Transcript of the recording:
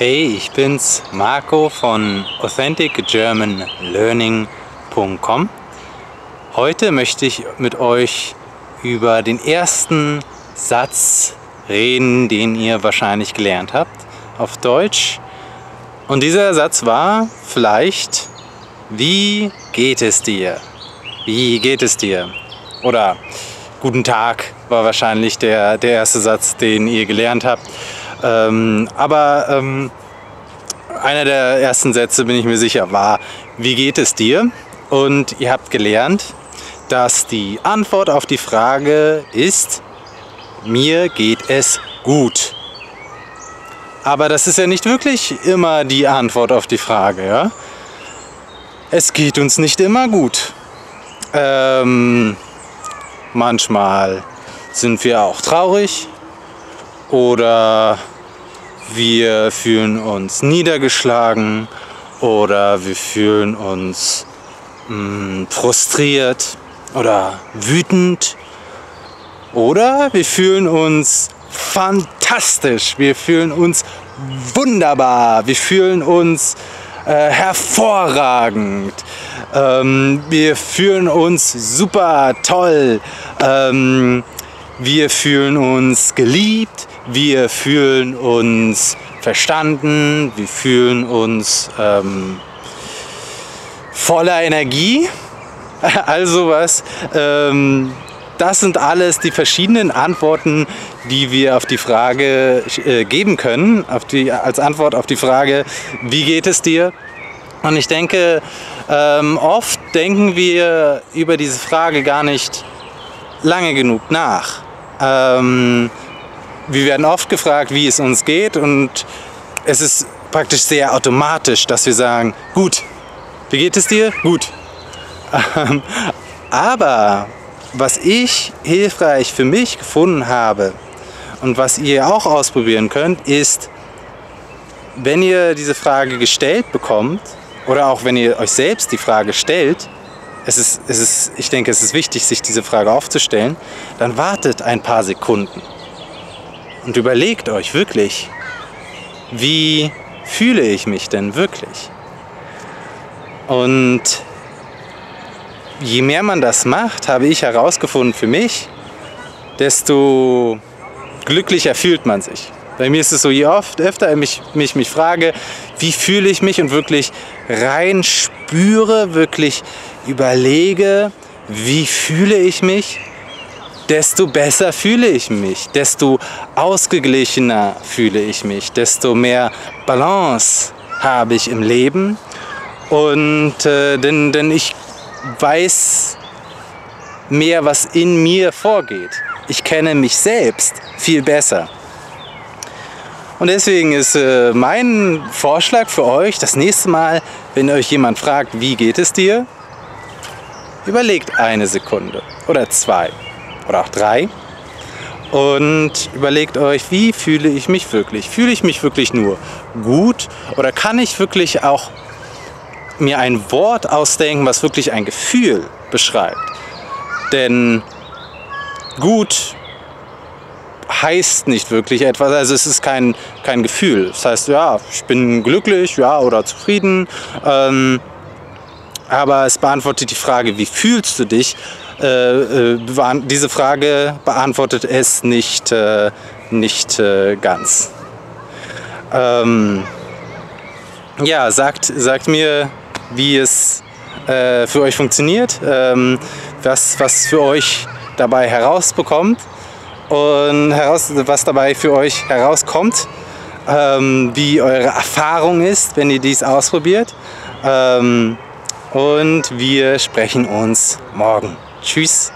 Hey, ich bin's, Marco von AuthenticGermanLearning.com. Heute möchte ich mit euch über den ersten Satz reden, den ihr wahrscheinlich gelernt habt auf Deutsch. Und dieser Satz war vielleicht, wie geht es dir? Wie geht es dir? Oder guten Tag war wahrscheinlich der, der erste Satz, den ihr gelernt habt. Ähm, aber ähm, einer der ersten Sätze, bin ich mir sicher, war, wie geht es dir? Und ihr habt gelernt, dass die Antwort auf die Frage ist, mir geht es gut. Aber das ist ja nicht wirklich immer die Antwort auf die Frage. Ja? Es geht uns nicht immer gut. Ähm, manchmal sind wir auch traurig, oder wir fühlen uns niedergeschlagen. Oder wir fühlen uns mh, hm, frustriert oder wütend. Oder wir fühlen uns fantastisch, wir fühlen uns wunderbar, wir fühlen uns äh, hervorragend, ähm, wir fühlen uns super toll, ähm, wir fühlen uns geliebt, wir fühlen uns verstanden, wir fühlen uns ähm, voller Energie, also was. Ähm, das sind alles die verschiedenen Antworten, die wir auf die Frage äh, geben können, die, als Antwort auf die Frage, wie geht es dir? Und ich denke, ähm, oft denken wir über diese Frage gar nicht lange genug nach. Ähm, wir werden oft gefragt, wie es uns geht und es ist praktisch sehr automatisch, dass wir sagen, gut, wie geht es dir? Gut. Ähm, aber was ich hilfreich für mich gefunden habe und was ihr auch ausprobieren könnt, ist, wenn ihr diese Frage gestellt bekommt oder auch wenn ihr euch selbst die Frage stellt, es ist, es ist, ich denke, es ist wichtig, sich diese Frage aufzustellen, dann wartet ein paar Sekunden und überlegt euch wirklich, wie fühle ich mich denn wirklich? Und je mehr man das macht, habe ich herausgefunden für mich, desto glücklicher fühlt man sich. Bei mir ist es so, je oft öfter ich mich, mich frage, wie fühle ich mich und wirklich rein spüre, wirklich überlege, wie fühle ich mich, desto besser fühle ich mich, desto ausgeglichener fühle ich mich, desto mehr Balance habe ich im Leben. Und äh, denn, denn ich weiß mehr, was in mir vorgeht. Ich kenne mich selbst viel besser. Und deswegen ist äh, mein Vorschlag für euch, das nächste Mal, wenn euch jemand fragt, wie geht es dir, überlegt eine Sekunde oder zwei oder auch drei und überlegt euch, wie fühle ich mich wirklich? Fühle ich mich wirklich nur gut oder kann ich wirklich auch mir ein Wort ausdenken, was wirklich ein Gefühl beschreibt? Denn gut heißt nicht wirklich etwas, also es ist kein, kein Gefühl. Das heißt, ja, ich bin glücklich, ja, oder zufrieden. Ähm, aber es beantwortet die Frage, wie fühlst du dich? Äh, äh, diese Frage beantwortet es nicht, äh, nicht äh, ganz. Ähm, ja, sagt, sagt mir, wie es äh, für euch funktioniert, ähm, was, was für euch dabei herausbekommt und heraus, was dabei für euch herauskommt, ähm, wie eure Erfahrung ist, wenn ihr dies ausprobiert. Ähm, und wir sprechen uns morgen. Tschüss.